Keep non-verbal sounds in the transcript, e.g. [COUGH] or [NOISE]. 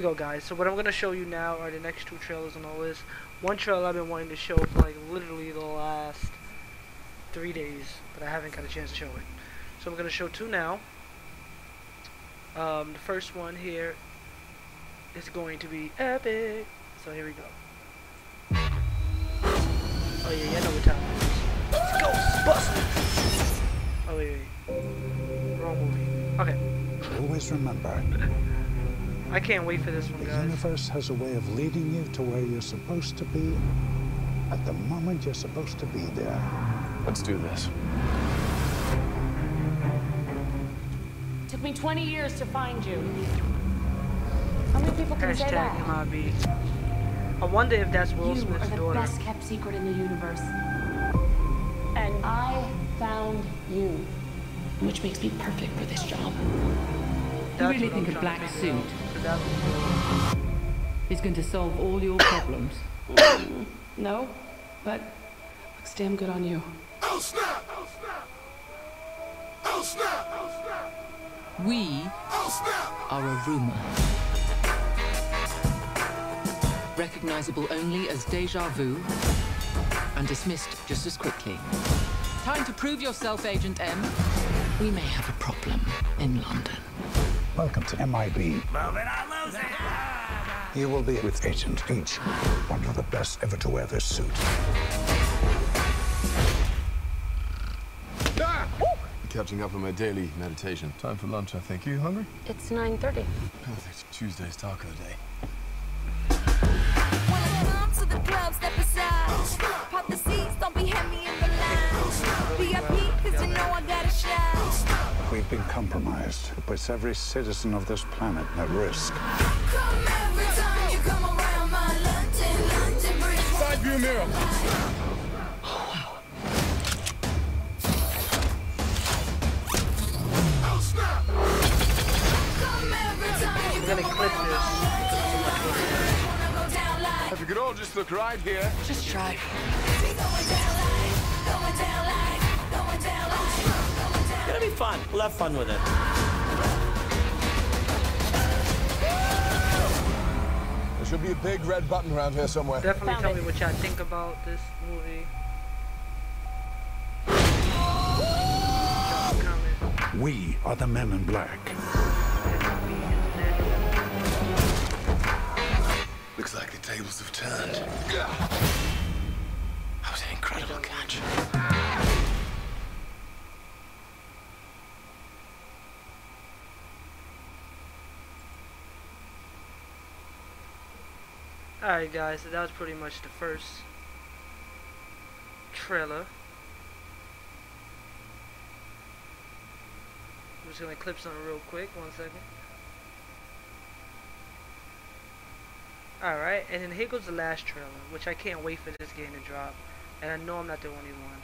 we go guys. So what i'm going to show you now are the next two trailers on the list one trailer i've been wanting to show for like literally the last three days but i haven't got a chance to show it. So i'm going to show two now. Um, the first one here is going to be epic. So here we go. Oh yeah you know what time it is. It's ghostbusters oh wait, wait wrong movie. Okay. Always remember I can't wait for this one, the guys. The universe has a way of leading you to where you're supposed to be at the moment you're supposed to be there. Let's do this. Took me 20 years to find you. How many people can Hashtag say that? MIB. I wonder if that's Will you Smith's are the daughter. best kept secret in the universe. And I found you, which makes me perfect for this job. That's really what I'm think a black to out. suit [COUGHS] So that going to solve all your [COUGHS] problems. [COUGHS] No, but looks damn good on you. We are a rumor. Recognizable only as deja vu and dismissed just as quickly. Time to prove yourself, Agent M. We may have a problem in London. Welcome to MIB. You will be with Agent H, one of the best ever to wear this suit. Ah! Catching up on my daily meditation. Time for lunch, I think. You hungry? It's 9.30. Perfect. Tuesday's taco day. We've been compromised. It puts every citizen of this planet at risk. Come every time you come around my London, London Bridge. Side view mirror. Come every time you I'm gonna clip this. wanna go down like, If you could all just look right here. Just try. Fun. We'll have fun with it. There should be a big red button around here somewhere. Definitely Found tell it. me what y'all think about this movie. We are the men in black. Looks like the tables have turned. That was an incredible catch. Alright guys, so that was pretty much the first trailer. I'm just gonna clip something real quick, one second. Alright, and then here goes the last trailer, which I can't wait for this game to drop. And I know I'm not the only one.